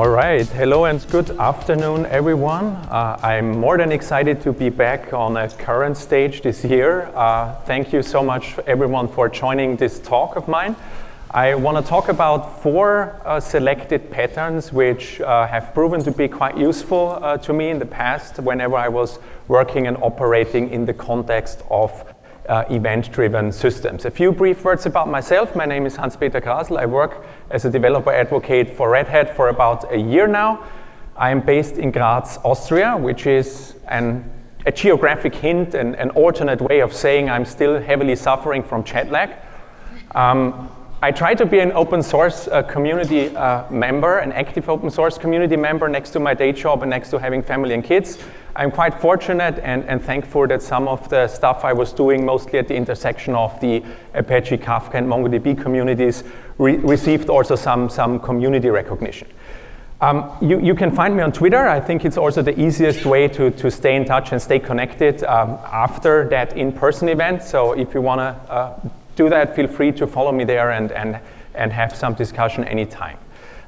All right, hello and good afternoon, everyone. Uh, I'm more than excited to be back on a current stage this year. Uh, thank you so much, everyone, for joining this talk of mine. I want to talk about four uh, selected patterns which uh, have proven to be quite useful uh, to me in the past whenever I was working and operating in the context of uh, event-driven systems. A few brief words about myself. My name is Hans-Peter Grahsl. I work as a developer advocate for Red Hat for about a year now. I am based in Graz, Austria, which is an, a geographic hint and an alternate way of saying I'm still heavily suffering from jet lag. Um, I try to be an open source uh, community uh, member, an active open source community member next to my day job and next to having family and kids. I'm quite fortunate and, and thankful that some of the stuff I was doing, mostly at the intersection of the Apache, Kafka, and MongoDB communities, re received also some, some community recognition. Um, you, you, can find me on Twitter. I think it's also the easiest way to, to stay in touch and stay connected um, after that in-person event. So if you want to uh, do that, feel free to follow me there and, and, and have some discussion anytime.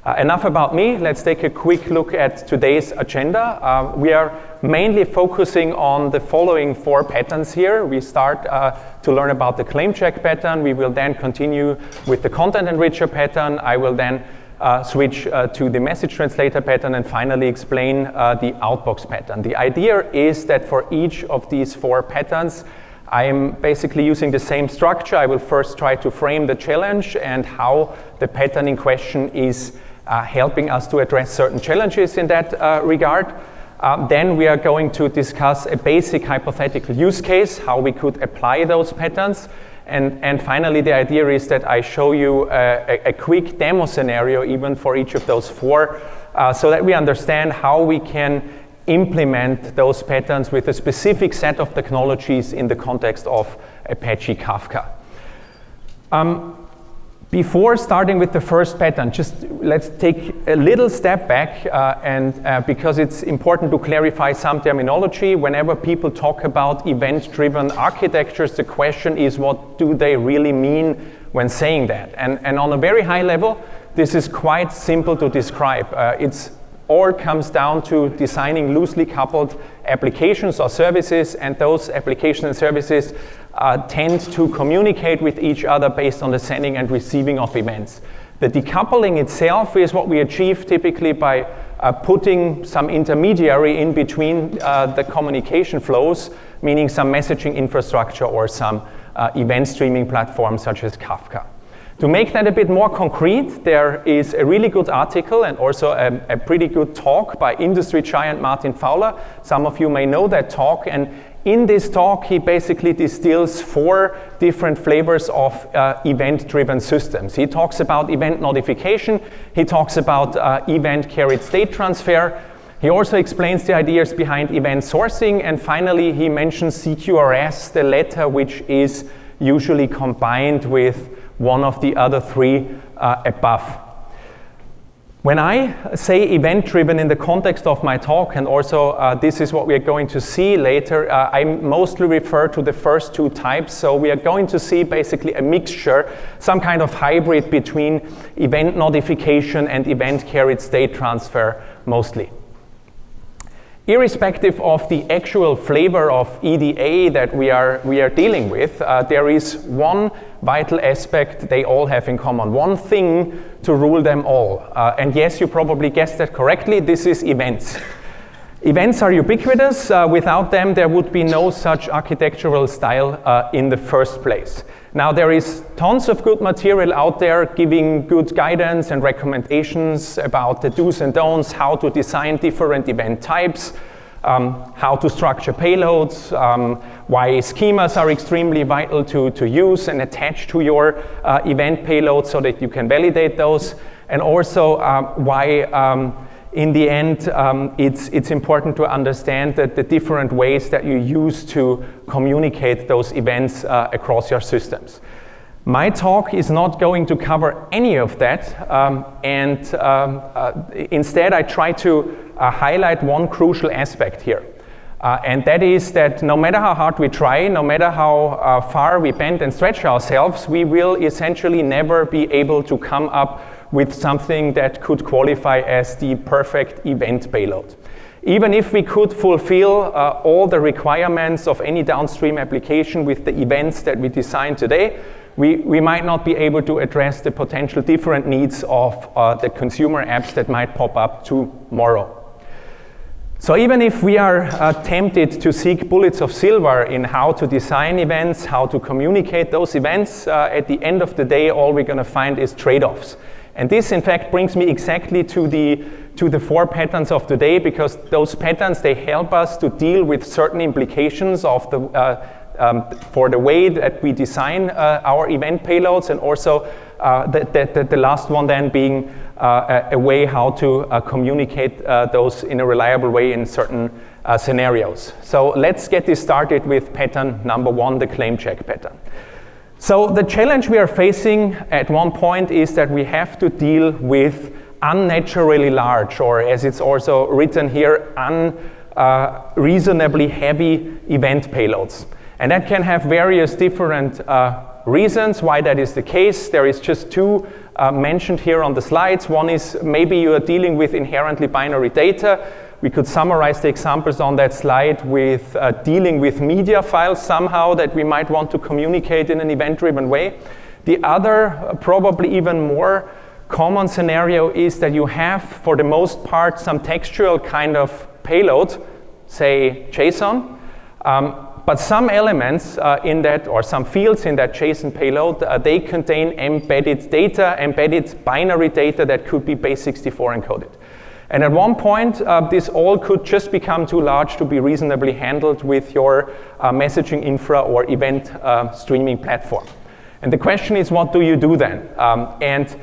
Uh, enough about me. Let's take a quick look at today's agenda. Uh, we are mainly focusing on the following four patterns here. We start uh, to learn about the claim check pattern. We will then continue with the content enricher pattern. I will then uh, switch uh, to the message translator pattern and finally explain uh, the outbox pattern. The idea is that for each of these four patterns, I am basically using the same structure. I will first try to frame the challenge and how the pattern in question is uh, helping us to address certain challenges in that uh, regard. Uh, then we are going to discuss a basic hypothetical use case, how we could apply those patterns. And, and finally, the idea is that I show you a, a, a quick demo scenario even for each of those four uh, so that we understand how we can implement those patterns with a specific set of technologies in the context of Apache Kafka. Um, before starting with the first pattern, just let's take a little step back uh, and uh, because it's important to clarify some terminology. Whenever people talk about event-driven architectures, the question is what do they really mean when saying that? And, and on a very high level, this is quite simple to describe. Uh, it's all comes down to designing loosely coupled applications or services, and those applications and services uh, tend to communicate with each other based on the sending and receiving of events. The decoupling itself is what we achieve typically by uh, putting some intermediary in between uh, the communication flows, meaning some messaging infrastructure or some uh, event streaming platform such as Kafka. To make that a bit more concrete, there is a really good article and also a, a, pretty good talk by industry giant Martin Fowler. Some of you may know that talk. And in this talk, he basically distills four different flavors of uh, event driven systems. He talks about event notification, he talks about uh, event carried state transfer. He also explains the ideas behind event sourcing, and finally, he mentions CQRS, the letter which is usually combined with one of the other three uh, above. When I say event driven in the context of my talk, and also uh, this is what we are going to see later, uh, I mostly refer to the first two types. So we are going to see basically a mixture, some kind of hybrid between event notification and event carried state transfer mostly. Irrespective of the actual flavor of EDA that we are, we are dealing with, uh, there is one vital aspect they all have in common, one thing to rule them all. Uh, and yes, you probably guessed that correctly, this is events. Events are ubiquitous. Uh, without them, there would be no such architectural style uh, in the first place. Now, there is tons of good material out there giving good guidance and recommendations about the do's and don'ts, how to design different event types, um, how to structure payloads, um, why schemas are extremely vital to, to use and attach to your uh, event payload so that you can validate those, and also uh, why um, in the end, um, it's, it's important to understand that the different ways that you use to communicate those events uh, across your systems. My talk is not going to cover any of that, um, and um, uh, instead I try to uh, highlight one crucial aspect here. Uh, and that is that no matter how hard we try, no matter how uh, far we bend and stretch ourselves, we will essentially never be able to come up with something that could qualify as the perfect event payload. Even if we could fulfill uh, all the requirements of any downstream application with the events that we design today, we, we might not be able to address the potential different needs of uh, the consumer apps that might pop up tomorrow. So even if we are uh, tempted to seek bullets of silver in how to design events, how to communicate those events, uh, at the end of the day, all we're going to find is trade-offs. And this, in fact, brings me exactly to the, to the four patterns of today, because those patterns, they help us to deal with certain implications of the, uh, um, for the way that we design uh, our event payloads, and also uh, the, the, the, last one then being uh, a, a, way how to uh, communicate uh, those in a reliable way in certain uh, scenarios. So let's get this started with pattern number one, the claim check pattern. So the challenge we are facing at one point is that we have to deal with unnaturally large, or as it's also written here, unreasonably heavy event payloads. And that can have various different uh, reasons why that is the case. There is just two uh, mentioned here on the slides. One is maybe you are dealing with inherently binary data. We could summarize the examples on that slide with uh, dealing with media files somehow that we might want to communicate in an event-driven way. The other, uh, probably even more common scenario is that you have, for the most part, some textual kind of payload, say JSON, um, but some elements uh, in that, or some fields in that JSON payload, uh, they contain embedded data, embedded binary data that could be base64 encoded. And at one point, uh, this all could just become too large to be reasonably handled with your uh, messaging infra or event uh, streaming platform. And the question is, what do you do then? Um, and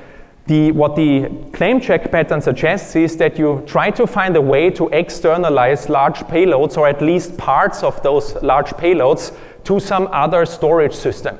the, what the claim check pattern suggests is that you try to find a way to externalize large payloads or at least parts of those large payloads to some other storage system.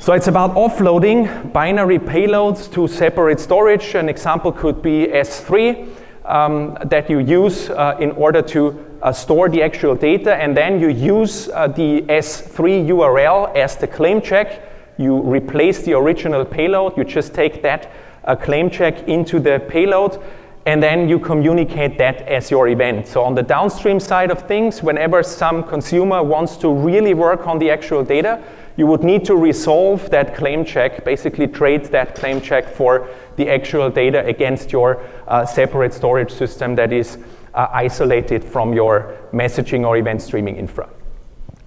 So it's about offloading binary payloads to separate storage. An example could be S3 um, that you use uh, in order to uh, store the actual data, and then you use uh, the S3 URL as the claim check you replace the original payload, you just take that uh, claim check into the payload, and then you communicate that as your event. So on the downstream side of things, whenever some consumer wants to really work on the actual data, you would need to resolve that claim check, basically trade that claim check for the actual data against your uh, separate storage system that is uh, isolated from your messaging or event streaming infra.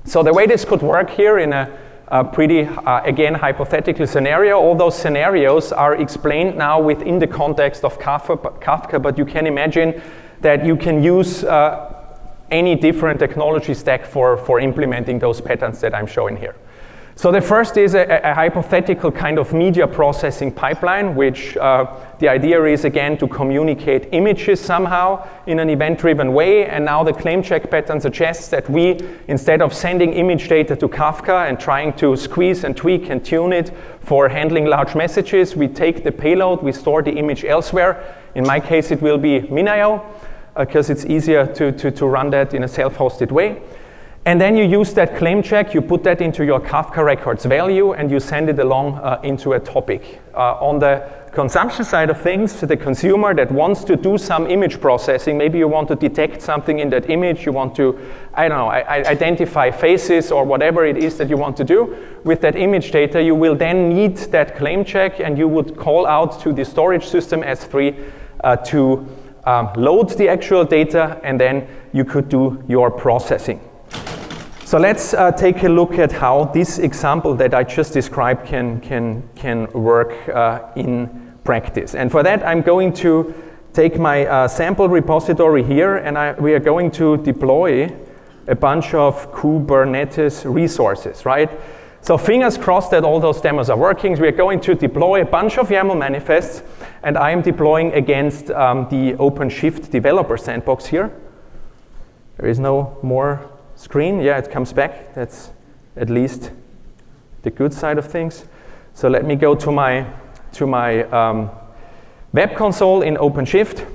So the way this could work here in a a pretty, uh, again, hypothetical scenario. All those scenarios are explained now within the context of Kafka, Kafka but you can imagine that you can use uh, any different technology stack for, for implementing those patterns that I'm showing here. So the first is a, a, hypothetical kind of media processing pipeline, which uh, the idea is again to communicate images somehow in an event-driven way. And now the claim check pattern suggests that we, instead of sending image data to Kafka and trying to squeeze and tweak and tune it for handling large messages, we take the payload, we store the image elsewhere. In my case, it will be Minio, because uh, it's easier to, to, to run that in a self-hosted way. And then you use that claim check, you put that into your Kafka records value, and you send it along uh, into a topic. Uh, on the consumption side of things, the consumer that wants to do some image processing, maybe you want to detect something in that image, you want to, I don't know, identify faces or whatever it is that you want to do with that image data, you will then need that claim check, and you would call out to the storage system S3 uh, to um, load the actual data, and then you could do your processing. So let's uh, take a look at how this example that I just described can, can, can work uh, in practice. And for that, I'm going to take my uh, sample repository here, and I, we are going to deploy a bunch of Kubernetes resources, right? So fingers crossed that all those demos are working. We are going to deploy a bunch of YAML manifests, and I am deploying against um, the OpenShift developer sandbox here. There is no more screen, yeah, it comes back. That's at least the good side of things. So let me go to my, to my um, web console in OpenShift.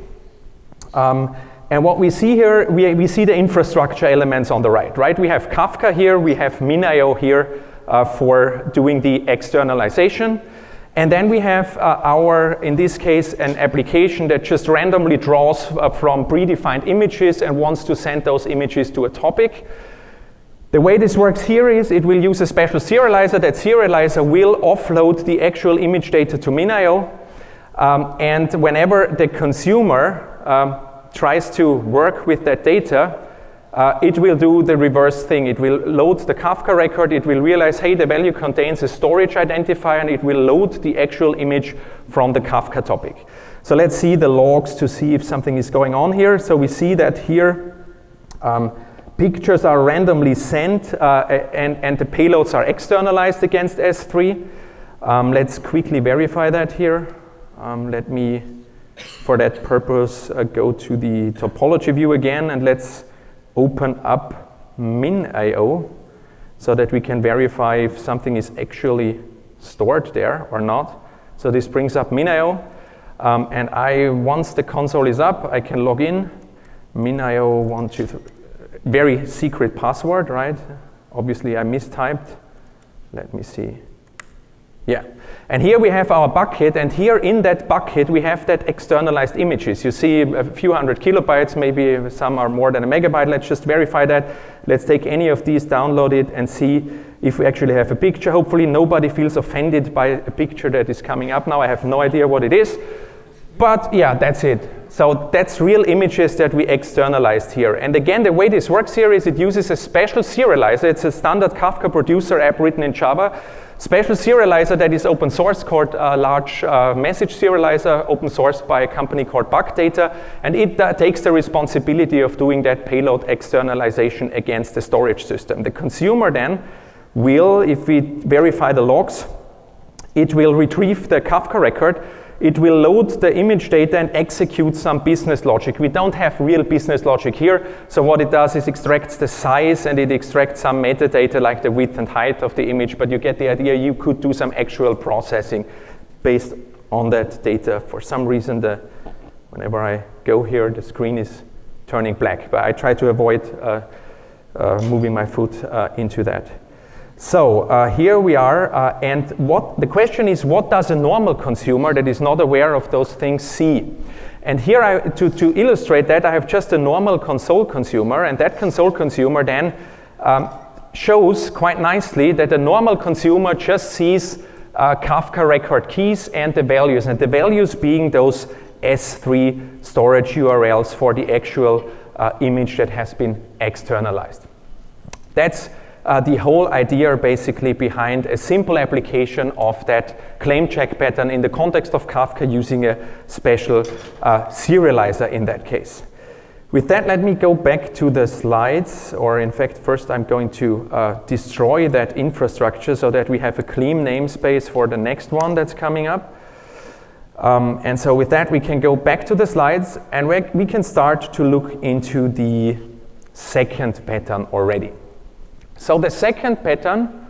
Um, and what we see here, we, we see the infrastructure elements on the right, right? We have Kafka here, we have Minio here uh, for doing the externalization. And then we have uh, our, in this case, an application that just randomly draws uh, from predefined images and wants to send those images to a topic. The way this works here is it will use a special serializer. That serializer will offload the actual image data to MinIO. Um, and whenever the consumer um, tries to work with that data, uh, it will do the reverse thing. It will load the Kafka record. It will realize, hey, the value contains a storage identifier, and it will load the actual image from the Kafka topic. So let's see the logs to see if something is going on here. So we see that here um, pictures are randomly sent, uh, and, and the payloads are externalized against S3. Um, let's quickly verify that here. Um, let me, for that purpose, uh, go to the topology view again, and let's open up MinIO so that we can verify if something is actually stored there or not. So this brings up MinIO. Um, and I, once the console is up, I can log in. MinIO one, two, three. Very secret password, right? Obviously I mistyped. Let me see. Yeah. And here we have our bucket, and here in that bucket we have that externalized images. You see a few hundred kilobytes, maybe some are more than a megabyte. Let's just verify that. Let's take any of these, download it, and see if we actually have a picture. Hopefully nobody feels offended by a picture that is coming up now. I have no idea what it is. But yeah, that's it. So that's real images that we externalized here. And again, the way this works here is it uses a special serializer. It's a standard Kafka producer app written in Java Special serializer that is open source called a large uh, message serializer, open source by a company called bakdata, and it uh, takes the responsibility of doing that payload externalization against the storage system. The consumer then will, if we verify the logs, it will retrieve the Kafka record it will load the image data and execute some business logic. We don't have real business logic here, so what it does is extracts the size and it extracts some metadata like the width and height of the image, but you get the idea you could do some actual processing based on that data. For some reason, the, whenever I go here, the screen is turning black, but I try to avoid uh, uh, moving my foot uh, into that. So uh, here we are, uh, and what the question is, what does a normal consumer that is not aware of those things see? And here, I, to, to illustrate that, I have just a normal console consumer, and that console consumer then um, shows quite nicely that a normal consumer just sees uh, Kafka record keys and the values, and the values being those S3 storage URLs for the actual uh, image that has been externalized. That's uh, the whole idea basically behind a simple application of that claim check pattern in the context of Kafka using a special uh, serializer in that case. With that, let me go back to the slides, or in fact, first I'm going to uh, destroy that infrastructure so that we have a clean namespace for the next one that's coming up. Um, and so with that, we can go back to the slides and we can start to look into the second pattern already. So the second pattern,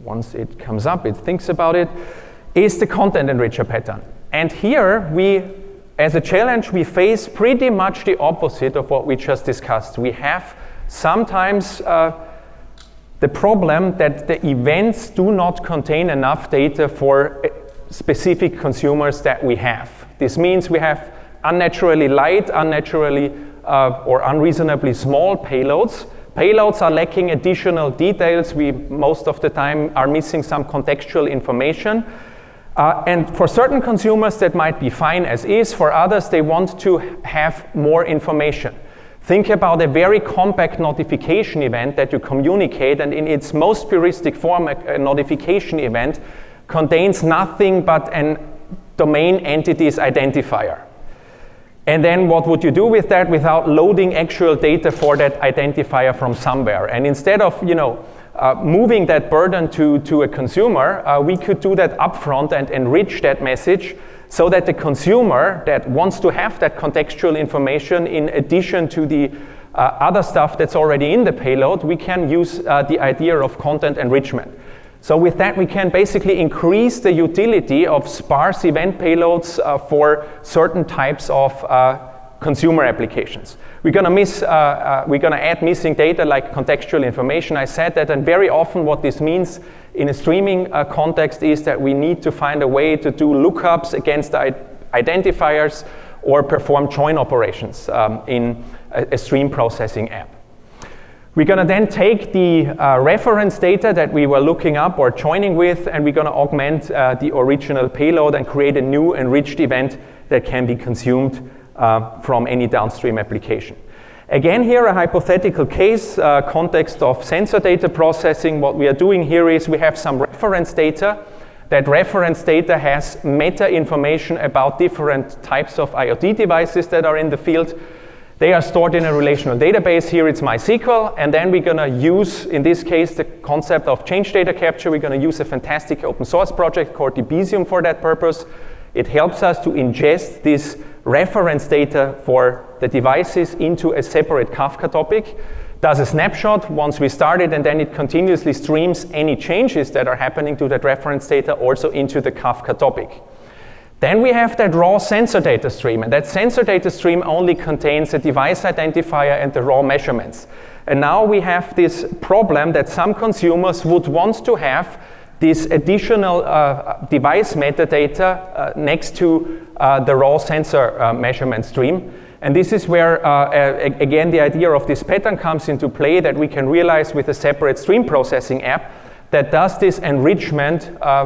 once it comes up, it thinks about it, is the content enricher pattern. And here we, as a challenge, we face pretty much the opposite of what we just discussed. We have sometimes uh, the problem that the events do not contain enough data for uh, specific consumers that we have. This means we have unnaturally light, unnaturally uh, or unreasonably small payloads, Payloads are lacking additional details. We most of the time are missing some contextual information. Uh, and for certain consumers, that might be fine as is. For others, they want to have more information. Think about a very compact notification event that you communicate, and in its most puristic form, a, notification event contains nothing but an domain entity's identifier. And then what would you do with that without loading actual data for that identifier from somewhere? And instead of, you know, uh, moving that burden to, to a consumer, uh, we could do that upfront and enrich that message so that the consumer that wants to have that contextual information in addition to the uh, other stuff that's already in the payload, we can use uh, the idea of content enrichment. So with that, we can basically increase the utility of sparse event payloads uh, for certain types of uh, consumer applications. We're gonna miss, uh, uh, we're gonna add missing data like contextual information. I said that, and very often what this means in a streaming uh, context is that we need to find a way to do lookups against identifiers or perform join operations um, in a, a stream processing app. We're going to then take the uh, reference data that we were looking up or joining with, and we're going to augment uh, the original payload and create a new enriched event that can be consumed uh, from any downstream application. Again, here a hypothetical case, uh, context of sensor data processing. What we are doing here is we have some reference data. That reference data has meta information about different types of IoT devices that are in the field. They are stored in a relational database. Here it's MySQL. And then we're going to use, in this case, the concept of change data capture. We're going to use a fantastic open source project called Debezium for that purpose. It helps us to ingest this reference data for the devices into a separate Kafka topic, does a snapshot once we start it, and then it continuously streams any changes that are happening to that reference data also into the Kafka topic. Then we have that raw sensor data stream, and that sensor data stream only contains a device identifier and the raw measurements. And now we have this problem that some consumers would want to have this additional uh, device metadata uh, next to uh, the raw sensor uh, measurement stream. And this is where, uh, again, the idea of this pattern comes into play that we can realize with a separate stream processing app that does this enrichment uh,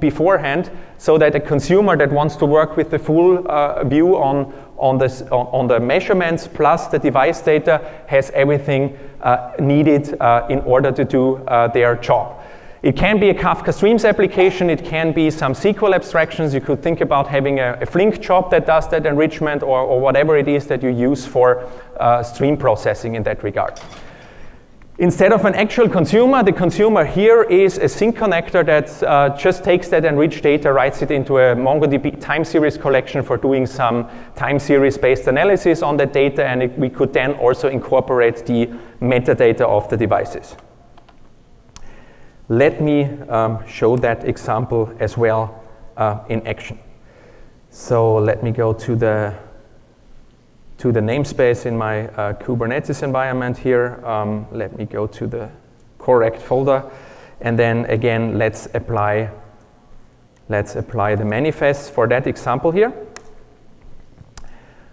beforehand so that a consumer that wants to work with the full uh, view on, on, this, on, the measurements plus the device data has everything uh, needed uh, in order to do uh, their job. It can be a Kafka Streams application, it can be some SQL abstractions. You could think about having a, a Flink job that does that enrichment or, or, whatever it is that you use for uh, stream processing in that regard. Instead of an actual consumer, the consumer here is a sink connector that uh, just takes that enriched data, writes it into a MongoDB time series collection for doing some time series based analysis on that data, and it, we could then also incorporate the metadata of the devices. Let me um, show that example as well uh, in action. So let me go to the to the namespace in my uh, Kubernetes environment here. Um, let me go to the correct folder. And then again, let's apply, let's apply the manifest for that example here.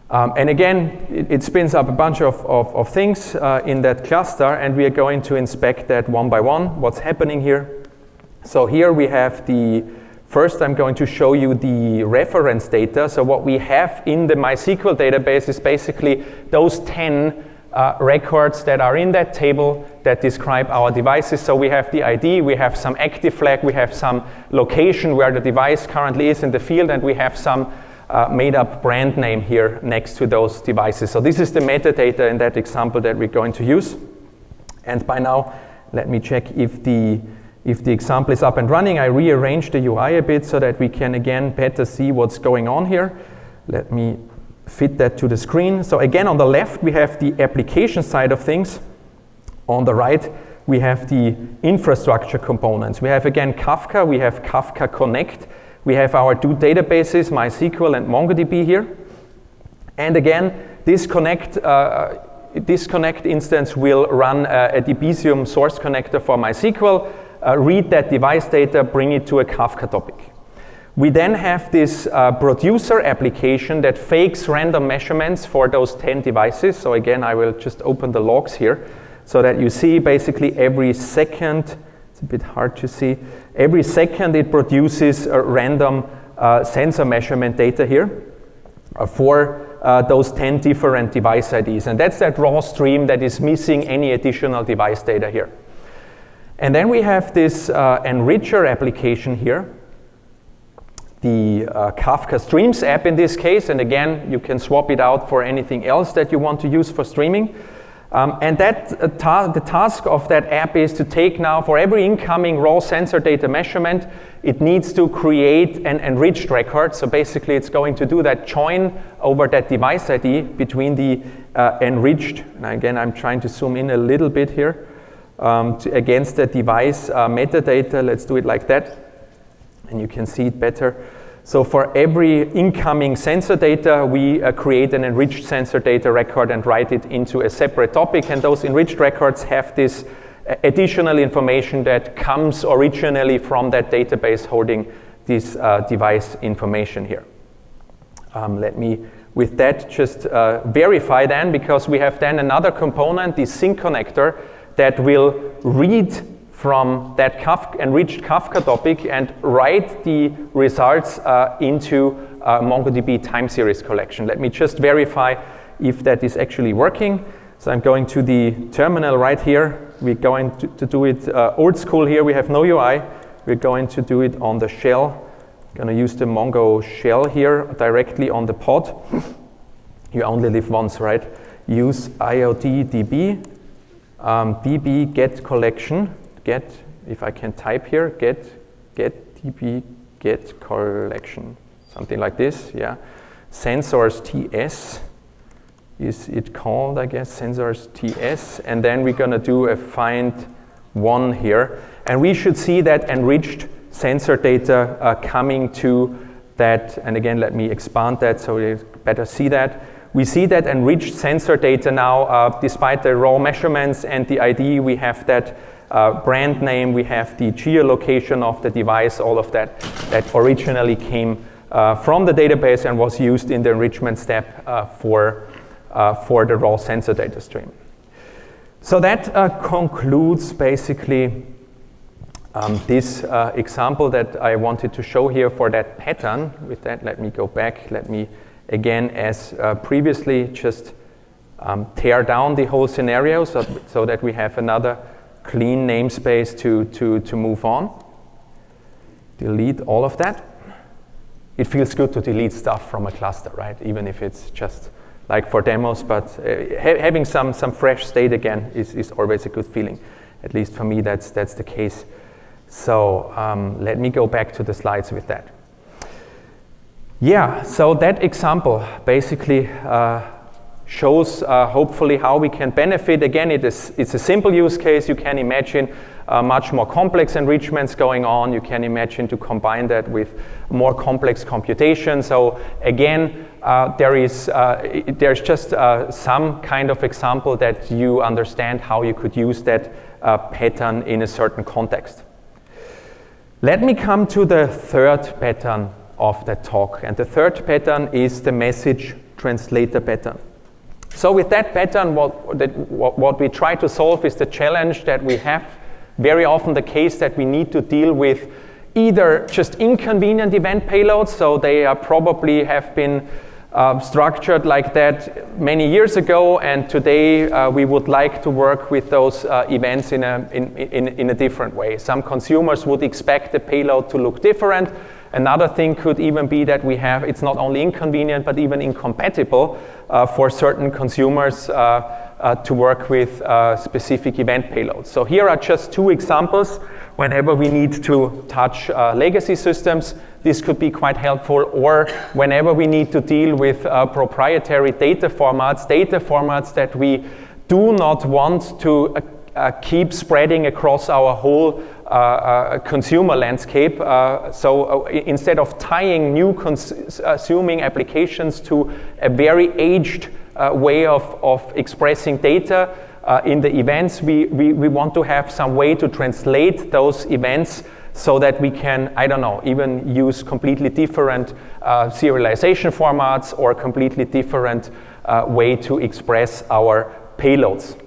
Um, and again, it, it, spins up a bunch of, of, of things uh, in that cluster, and we are going to inspect that one by one, what's happening here. So here we have the First, I'm going to show you the reference data. So what we have in the MySQL database is basically those 10 uh, records that are in that table that describe our devices. So we have the ID, we have some active flag, we have some location where the device currently is in the field, and we have some uh, made up brand name here next to those devices. So this is the metadata in that example that we're going to use. And by now, let me check if the if the example is up and running, I rearrange the UI a bit so that we can again better see what's going on here. Let me fit that to the screen. So again, on the left, we have the application side of things. On the right, we have the infrastructure components. We have again Kafka, we have Kafka Connect, we have our two databases, MySQL and MongoDB here. And again, this Connect, uh, this Connect instance will run uh, a Debezium source connector for MySQL uh, read that device data, bring it to a Kafka topic. We then have this uh, producer application that fakes random measurements for those 10 devices. So again, I will just open the logs here so that you see basically every second, it's a bit hard to see, every second it produces a random uh, sensor measurement data here uh, for uh, those 10 different device IDs. And that's that raw stream that is missing any additional device data here. And then we have this uh, enricher application here, the uh, Kafka Streams app in this case. And again, you can swap it out for anything else that you want to use for streaming. Um, and that uh, ta the task of that app is to take now for every incoming raw sensor data measurement, it needs to create an enriched record. So basically, it's going to do that join over that device ID between the uh, enriched. And again, I'm trying to zoom in a little bit here um, to, against the device uh, metadata. Let's do it like that. And you can see it better. So for every incoming sensor data, we uh, create an enriched sensor data record and write it into a separate topic. And those enriched records have this uh, additional information that comes originally from that database holding this uh, device information here. Um, let me, with that, just uh, verify then, because we have then another component, the sink connector, that will read from that Kafka, enriched Kafka topic and write the results uh, into a MongoDB time series collection. Let me just verify if that is actually working. So I'm going to the terminal right here. We're going to, to do it uh, old school here. We have no UI. We're going to do it on the shell. Going to use the Mongo shell here directly on the pod. you only live once, right? Use IODDB, um, db get collection. Get, if I can type here, get, get db get collection, something like this, yeah. Sensors TS is it called, I guess, sensors TS, and then we're gonna do a find one here, and we should see that enriched sensor data uh, coming to that, and again, let me expand that so you better see that. We see that enriched sensor data now, uh, despite the raw measurements and the ID, we have that uh, brand name, we have the geolocation of the device, all of that that originally came uh, from the database and was used in the enrichment step uh, for, uh, for the raw sensor data stream. So that uh, concludes basically um, this uh, example that I wanted to show here for that pattern. With that, let me go back. Let me, again, as previously, just um, tear down the whole scenario so, so that we have another clean namespace to, to, to move on. Delete all of that. It feels good to delete stuff from a cluster, right? Even if it's just like for demos, but uh, ha having some, some fresh state again is, is always a good feeling. At least for me, that's, that's the case. So um, let me go back to the slides with that. Yeah, so that example basically uh, shows uh, hopefully how we can benefit. Again, it is, it's a simple use case. You can imagine uh, much more complex enrichments going on. You can imagine to combine that with more complex computation. So again, uh, there is, uh, there's just uh, some kind of example that you understand how you could use that pattern in a certain context. Let me come to the third pattern of that talk. And the third pattern is the message translator pattern. So with that pattern, what, that, what, what we try to solve is the challenge that we have very often the case that we need to deal with either just inconvenient event payloads, so they are probably have been uh, structured like that many years ago, and today uh, we would like to work with those uh, events in a, in, in, in a different way. Some consumers would expect the payload to look different, Another thing could even be that we have, it's not only inconvenient, but even incompatible uh, for certain consumers uh, uh, to work with uh, specific event payloads. So here are just two examples. Whenever we need to touch uh, legacy systems, this could be quite helpful, or whenever we need to deal with proprietary data formats, data formats that we do not want to keep spreading across our whole consumer landscape. Uh, so instead of tying new consuming applications to a very aged way of, of expressing data, uh, in the events, we, we, we want to have some way to translate those events so that we can, I don't know, even use completely different uh, serialization formats or completely different uh, way to express our payloads.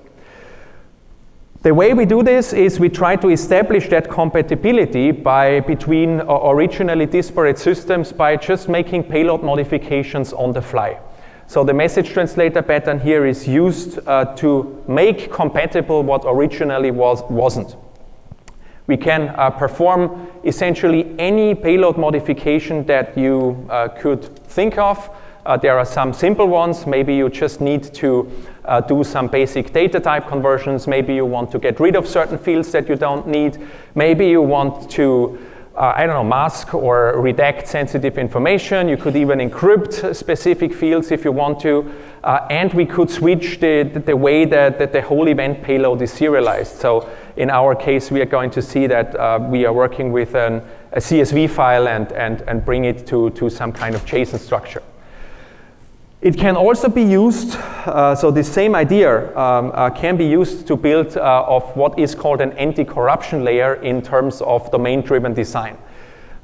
The way we do this is we try to establish that compatibility by between uh, originally disparate systems by just making payload modifications on the fly. So the message translator pattern here is used uh, to make compatible what originally was, wasn't. We can uh, perform essentially any payload modification that you uh, could think of uh, there are some simple ones. Maybe you just need to uh, do some basic data type conversions. Maybe you want to get rid of certain fields that you don't need. Maybe you want to uh, I don't know, mask or redact sensitive information. You could even encrypt specific fields if you want to. Uh, and we could switch the, the, way that, that, the whole event payload is serialized. So in our case, we are going to see that uh, we are working with an, a CSV file and, and, and bring it to, to some kind of JSON structure. It can also be used, uh, so the same idea um, uh, can be used to build uh, of what is called an anti-corruption layer in terms of domain-driven design.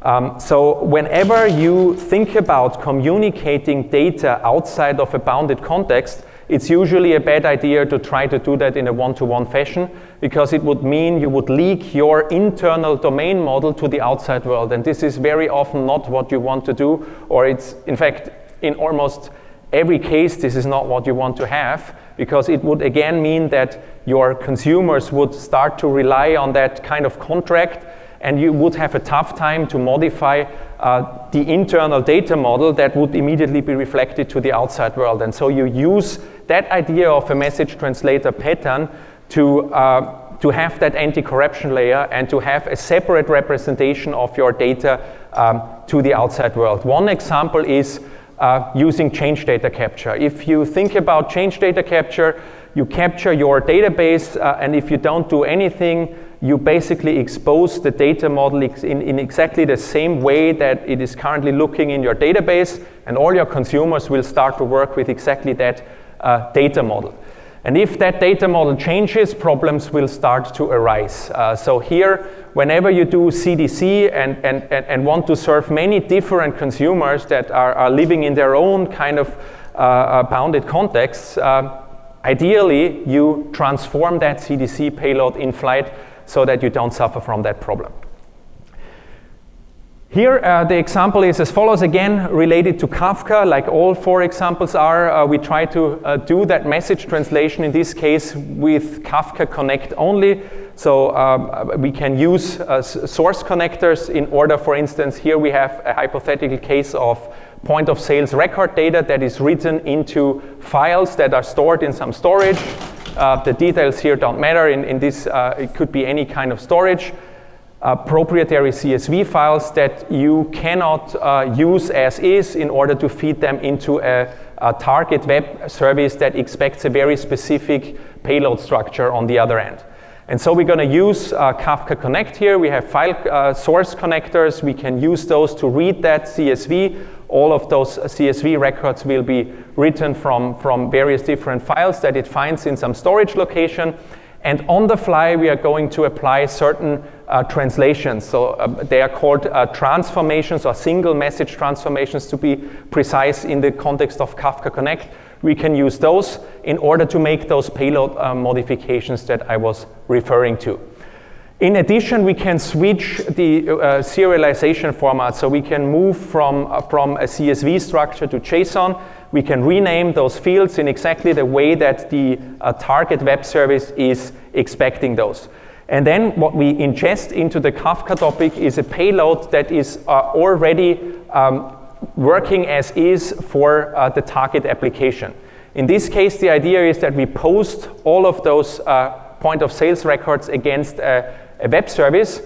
Um, so whenever you think about communicating data outside of a bounded context, it's usually a bad idea to try to do that in a one-to-one -one fashion because it would mean you would leak your internal domain model to the outside world. And this is very often not what you want to do, or it's, in fact, in almost every case, this is not what you want to have because it would again mean that your consumers would start to rely on that kind of contract and you would have a tough time to modify uh, the internal data model that would immediately be reflected to the outside world. And so you use that idea of a message translator pattern to, uh, to have that anti-corruption layer and to have a separate representation of your data um, to the outside world. One example is uh, using change data capture. If you think about change data capture, you capture your database, uh, and if you don't do anything, you basically expose the data model in, in, exactly the same way that it is currently looking in your database, and all your consumers will start to work with exactly that uh, data model. And if that data model changes, problems will start to arise. Uh, so here, whenever you do CDC and, and, and, and, want to serve many different consumers that are, are living in their own kind of uh, uh bounded contexts, uh, ideally you transform that CDC payload in flight so that you don't suffer from that problem. Here, uh, the example is as follows, again, related to Kafka, like all four examples are. Uh, we try to uh, do that message translation, in this case, with Kafka Connect only. So um, we can use uh, source connectors in order, for instance, here we have a hypothetical case of point of sales record data that is written into files that are stored in some storage. Uh, the details here don't matter. In, in this, uh, it could be any kind of storage uh, proprietary CSV files that you cannot uh, use as is in order to feed them into a, a, target web service that expects a very specific payload structure on the other end. And so we're going to use uh, Kafka Connect here. We have file uh, source connectors. We can use those to read that CSV. All of those CSV records will be written from, from various different files that it finds in some storage location. And on the fly, we are going to apply certain uh, translations. So uh, they are called uh, transformations or single message transformations to be precise in the context of Kafka Connect. We can use those in order to make those payload uh, modifications that I was referring to. In addition, we can switch the uh, serialization format. So we can move from, uh, from a CSV structure to JSON we can rename those fields in exactly the way that the uh, target web service is expecting those. And then what we ingest into the Kafka topic is a payload that is uh, already um, working as is for uh, the target application. In this case, the idea is that we post all of those uh, point of sales records against a, a web service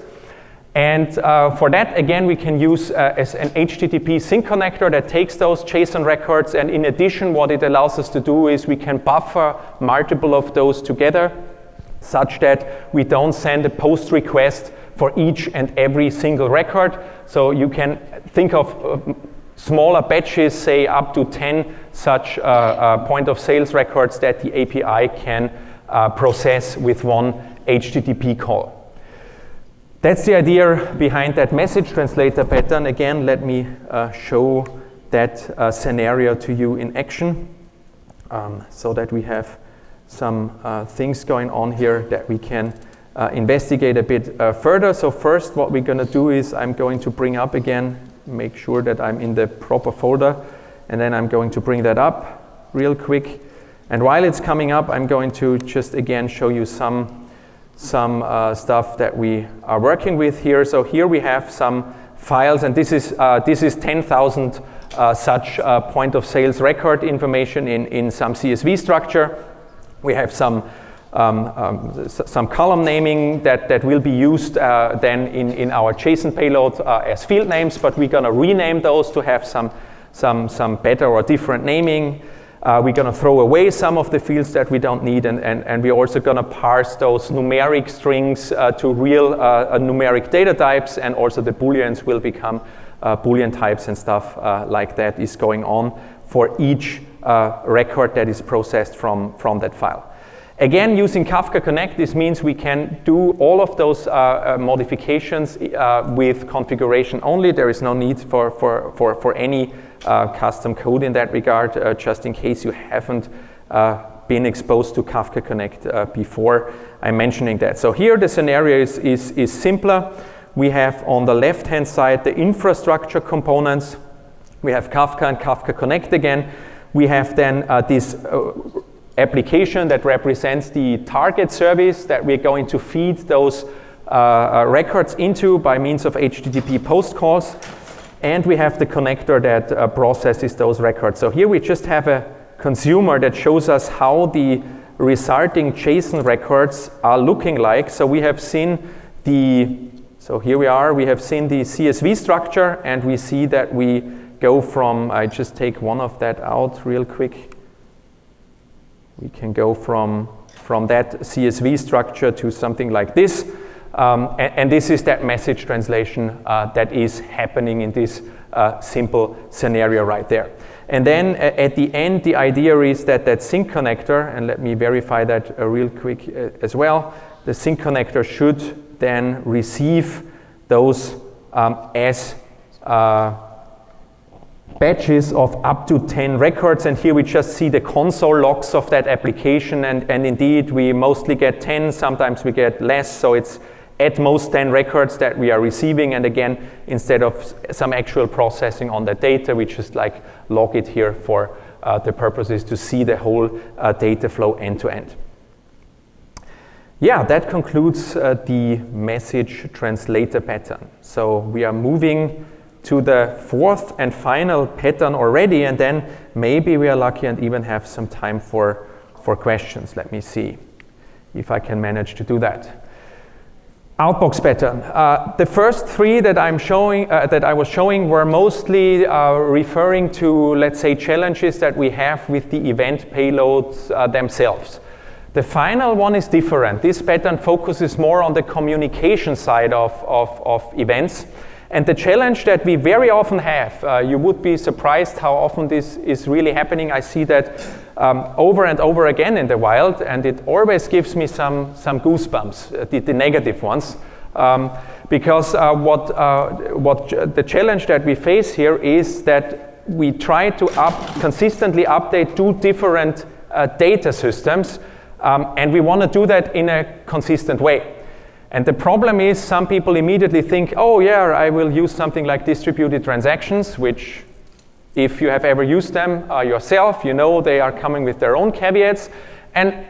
and uh, for that, again, we can use uh, as an HTTP sink connector that takes those JSON records. And in addition, what it allows us to do is we can buffer multiple of those together such that we don't send a post request for each and every single record. So you can think of uh, smaller batches, say up to 10 such uh, uh, point of sales records that the API can uh, process with one HTTP call. That's the idea behind that message translator pattern. Again, let me uh, show that uh, scenario to you in action um, so that we have some uh, things going on here that we can uh, investigate a bit uh, further. So first, what we're going to do is I'm going to bring up again, make sure that I'm in the proper folder, and then I'm going to bring that up real quick. And while it's coming up, I'm going to just again show you some some uh, stuff that we are working with here. So here we have some files, and this is, uh, this is 10,000 uh, such uh, point of sales record information in, in some CSV structure. We have some um, um, some column naming that, that will be used uh, then in, in our JSON payload uh, as field names, but we're going to rename those to have some, some, some better or different naming. Uh, we're going to throw away some of the fields that we don't need, and, and, and we're also going to parse those numeric strings uh, to real uh, numeric data types, and also the booleans will become uh, boolean types and stuff uh, like that is going on for each uh, record that is processed from, from that file. Again, using Kafka Connect, this means we can do all of those uh, uh, modifications uh, with configuration only. There is no need for, for, for, for any uh, custom code in that regard, uh, just in case you haven't uh, been exposed to Kafka Connect before. I'm mentioning that. So here the scenario is, is, is simpler. We have on the left-hand side the infrastructure components. We have Kafka and Kafka Connect again. We have then this application that represents the target service that we're going to feed those uh, uh records into by means of HTTP post calls. And we have the connector that uh, processes those records. So here we just have a consumer that shows us how the resulting JSON records are looking like. So we have seen the, so here we are, we have seen the CSV structure and we see that we go from, I just take one of that out real quick. We can go from, from that CSV structure to something like this. Um, and, and, this is that message translation uh, that is happening in this uh, simple scenario right there. And then at the end, the idea is that that sink connector, and let me verify that uh, real quick uh, as well, the sink connector should then receive those um, as uh, batches of up to 10 records and here we just see the console logs of that application and, and indeed we mostly get 10, sometimes we get less so it's at most 10 records that we are receiving and again instead of some actual processing on the data we just like log it here for uh, the purposes to see the whole uh, data flow end to end. Yeah, that concludes uh, the message translator pattern. So we are moving to the fourth and final pattern already, and then maybe we are lucky and even have some time for, for questions. Let me see if I can manage to do that. Outbox pattern. Uh, the first three that I'm showing, uh, that I was showing, were mostly uh, referring to, let's say, challenges that we have with the event payloads uh, themselves. The final one is different. This pattern focuses more on the communication side of, of, of events. And the challenge that we very often have, uh, you would be surprised how often this is really happening. I see that um, over and over again in the wild, and it always gives me some, some goosebumps, uh, the, the, negative ones. Um, because uh, what, uh, what the challenge that we face here is that we try to up, consistently update two different uh, data systems, um, and we want to do that in a consistent way. And the problem is some people immediately think, oh yeah, I will use something like distributed transactions, which if you have ever used them uh, yourself, you know they are coming with their own caveats. And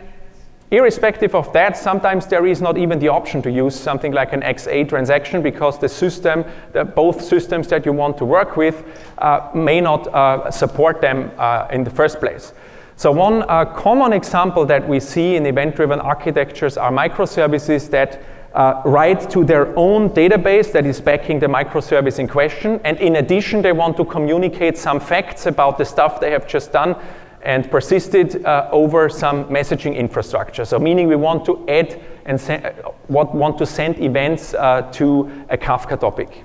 irrespective of that, sometimes there is not even the option to use something like an XA transaction because the system, the, both systems that you want to work with uh, may not uh, support them uh, in the first place. So one uh, common example that we see in event-driven architectures are microservices that uh, write to their own database that is backing the microservice in question. And in addition, they want to communicate some facts about the stuff they have just done and persisted uh, over some messaging infrastructure. So meaning we want to add and uh, want to send events uh, to a Kafka topic.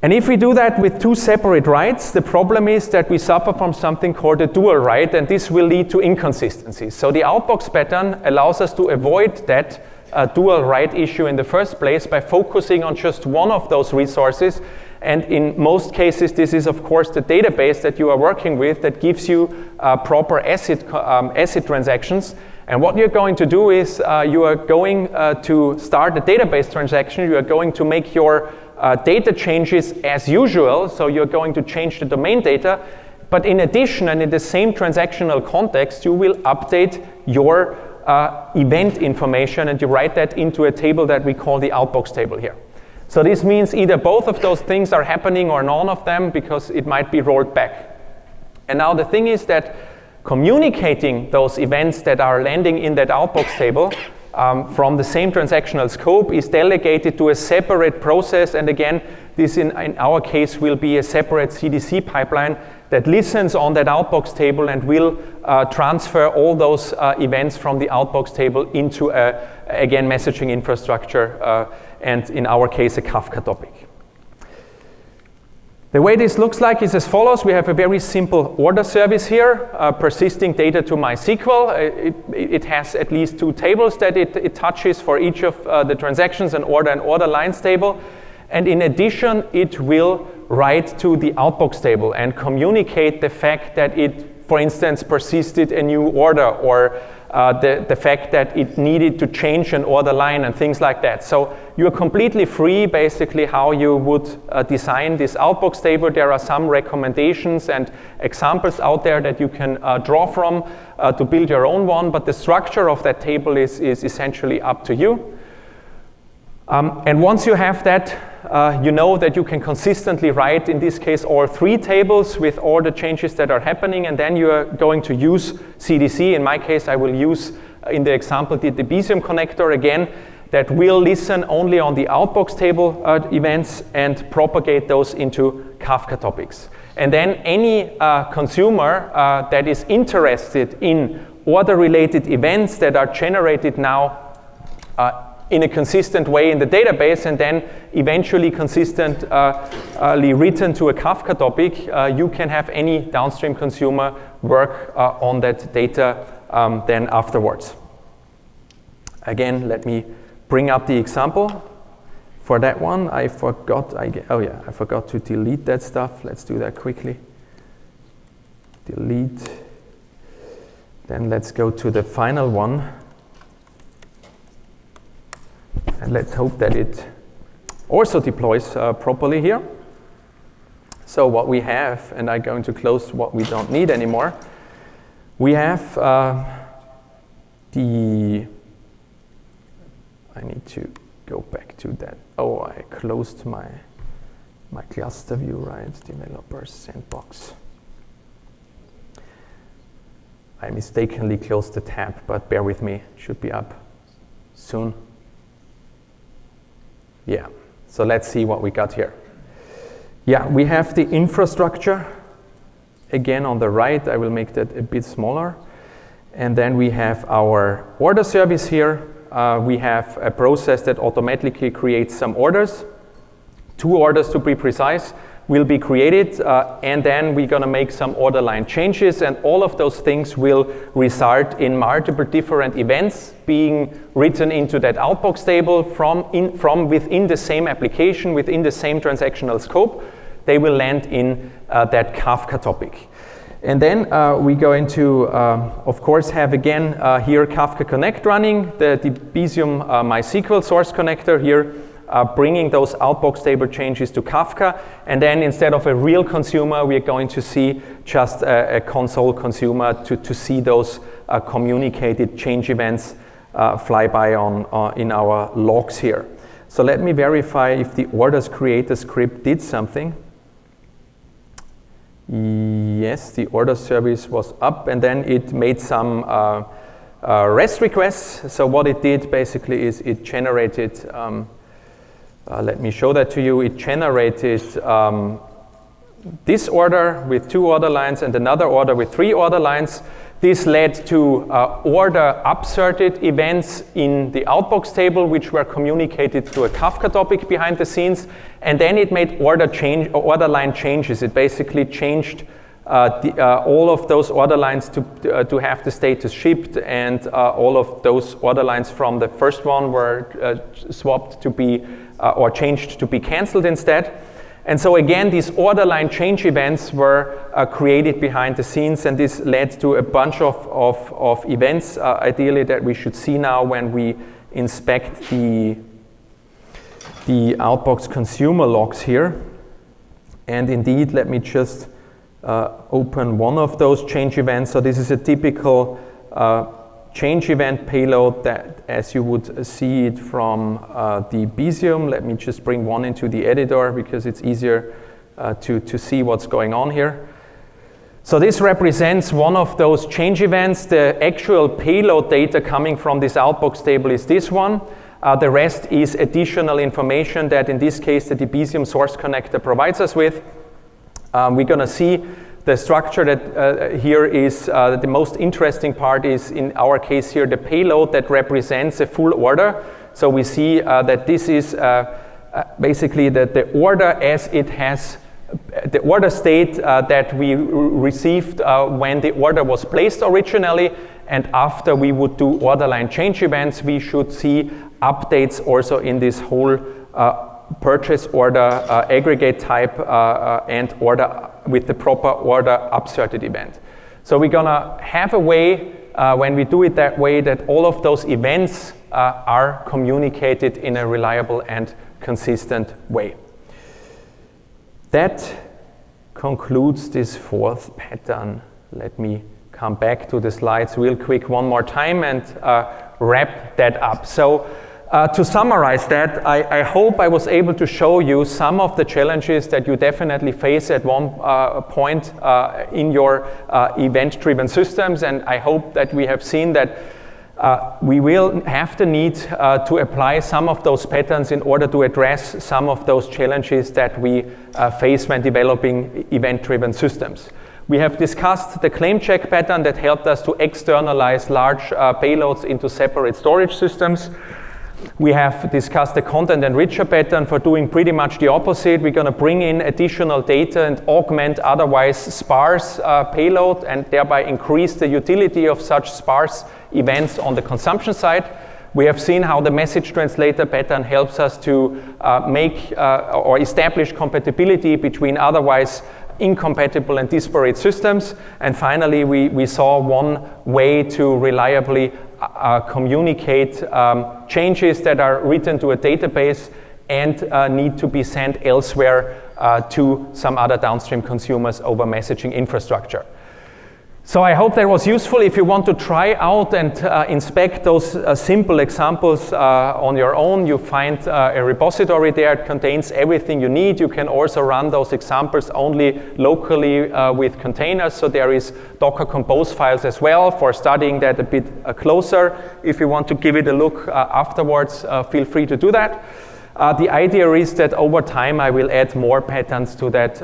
And if we do that with two separate writes, the problem is that we suffer from something called a dual write, and this will lead to inconsistencies. So the outbox pattern allows us to avoid that a dual write issue in the first place by focusing on just one of those resources. And in most cases, this is, of course, the database that you are working with that gives you uh, proper ACID, um, ACID transactions. And what you're going to do is uh, you are going uh, to start a database transaction. You are going to make your uh, data changes as usual. So you're going to change the domain data. But in addition, and in the same transactional context, you will update your uh, event information and you write that into a table that we call the outbox table here. So this means either both of those things are happening or none of them because it might be rolled back. And now the thing is that communicating those events that are landing in that outbox table um, from the same transactional scope is delegated to a separate process. And again, this in, in our case will be a separate CDC pipeline that listens on that outbox table and will uh, transfer all those uh, events from the outbox table into a, again, messaging infrastructure, uh, and in our case, a Kafka topic. The way this looks like is as follows. We have a very simple order service here, uh, persisting data to MySQL. Uh, it, it, has at least two tables that it, it touches for each of the transactions, an order and order lines table. And in addition, it will write to the outbox table and communicate the fact that it, for instance, persisted a new order or uh, the, the fact that it needed to change an order line and things like that. So you're completely free basically how you would uh, design this outbox table. There are some recommendations and examples out there that you can uh, draw from uh, to build your own one, but the structure of that table is, is essentially up to you. Um, and once you have that, uh, you know that you can consistently write, in this case, all three tables with all the changes that are happening, and then you are going to use CDC. In my case, I will use, uh, in the example, the Debezium connector again, that will listen only on the outbox table uh, events and propagate those into Kafka topics. And then any uh, consumer uh, that is interested in order-related events that are generated now uh, in a consistent way in the database and then eventually consistently written to a Kafka topic, uh, you can have any downstream consumer work uh, on that data um, then afterwards. Again, let me bring up the example. For that one, I forgot, I oh yeah, I forgot to delete that stuff. Let's do that quickly. Delete. Then let's go to the final one. And let's hope that it also deploys uh, properly here. So what we have, and I'm going to close what we don't need anymore, we have uh, the, I need to go back to that. Oh, I closed my, my cluster view, right? Developers sandbox. I mistakenly closed the tab, but bear with me, should be up soon. Yeah, so let's see what we got here. Yeah, we have the infrastructure. Again, on the right, I will make that a bit smaller. And then we have our order service here. Uh, we have a process that automatically creates some orders, two orders to be precise will be created uh, and then we're going to make some order line changes and all of those things will result in multiple different events being written into that outbox table from, in, from within the same application, within the same transactional scope. They will land in uh, that Kafka topic. And then uh, we're going to, um, of course, have again uh, here Kafka Connect running, the Debezium uh, MySQL source connector here uh, bringing those outbox table changes to Kafka. And then instead of a real consumer, we are going to see just a, a console consumer to, to see those uh, communicated change events uh, fly by on, uh, in our logs here. So let me verify if the orders creator script did something. Yes, the order service was up and then it made some uh, uh, REST requests. So what it did basically is it generated um, uh, let me show that to you. It generated um, this order with two order lines and another order with three order lines. This led to uh, order upserted events in the outbox table, which were communicated to a Kafka topic behind the scenes. And then it made order, change, order line changes. It basically changed uh, the, uh, all of those order lines to, uh, to have the status shipped, and uh, all of those order lines from the first one were uh, swapped to be uh, or changed to be cancelled instead. And so again, these order line change events were uh, created behind the scenes, and this led to a bunch of, of, of events, uh, ideally, that we should see now when we inspect the, the Outbox consumer logs here. And indeed, let me just uh, open one of those change events. So this is a typical uh, change event payload that as you would see it from uh, the Debezium. Let me just bring one into the editor because it's easier uh, to, to see what's going on here. So this represents one of those change events. The actual payload data coming from this outbox table is this one. Uh, the rest is additional information that in this case the Debezium source connector provides us with. Um, we're going to see the structure that uh, here is uh, the most interesting part is in our case here the payload that represents a full order. So we see uh, that this is uh, uh, basically the, the order as it has the order state uh, that we received when the order was placed originally and after we would do order line change events we should see updates also in this whole purchase order uh, aggregate type uh, uh, and order with the proper order upserted event. So we're gonna have a way when we do it that way that all of those events are communicated in a reliable and consistent way. That concludes this fourth pattern. Let me come back to the slides real quick one more time and uh, wrap that up. So uh, to summarize that, I, I, hope I was able to show you some of the challenges that you definitely face at one uh, point uh, in your uh, event-driven systems, and I hope that we have seen that uh, we will have the need uh, to apply some of those patterns in order to address some of those challenges that we face when developing event-driven systems. We have discussed the claim check pattern that helped us to externalize large payloads into separate storage systems. We have discussed the content enricher pattern for doing pretty much the opposite. We're going to bring in additional data and augment otherwise sparse uh, payload and thereby increase the utility of such sparse events on the consumption side. We have seen how the message translator pattern helps us to uh, make uh, or establish compatibility between otherwise incompatible and disparate systems. And finally, we, we saw one way to reliably uh, communicate um, changes that are written to a database and uh, need to be sent elsewhere uh, to some other downstream consumers over messaging infrastructure. So I hope that was useful. If you want to try out and uh, inspect those uh, simple examples uh, on your own, you find uh, a repository there. It contains everything you need. You can also run those examples only locally uh, with containers. So there is Docker Compose files as well for studying that a bit uh, closer. If you want to give it a look afterwards, feel free to do that. the idea is that over time I will add more patterns to that,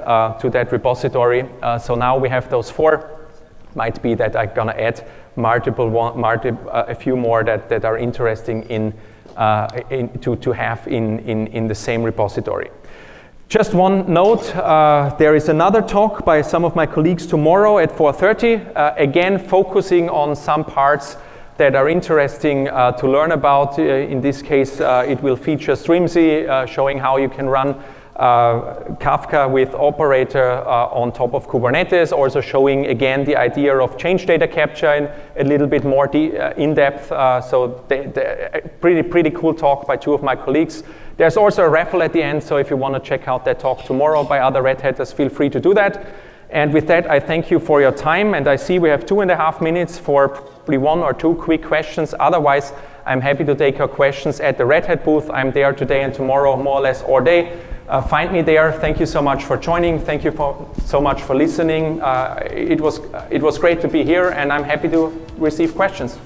to that repository. so now we have those four might be that I'm going to add multiple, one, multiple uh, a few more that, that are interesting in, uh, in, to, to have in, in, in the same repository. Just one note, uh, there is another talk by some of my colleagues tomorrow at 4.30, uh, again focusing on some parts that are interesting uh, to learn about. Uh, in this case, it will feature Strimzi, showing how you can run Kafka with operator uh, on top of Kubernetes, also showing again the idea of change data capture in a little bit more uh, in depth. Uh, so the, the, pretty, pretty cool talk by two of my colleagues. There's also a raffle at the end, so if you want to check out that talk tomorrow by other Red Hatters, feel free to do that. And with that, I thank you for your time, and I see we have two and a half minutes for probably one or two quick questions. Otherwise, I'm happy to take your questions at the Red Hat booth. I'm there today and tomorrow, more or less all day. Uh, find me there. Thank you so much for joining. Thank you for, so much for listening. Uh, it, was, it was great to be here, and I'm happy to receive questions.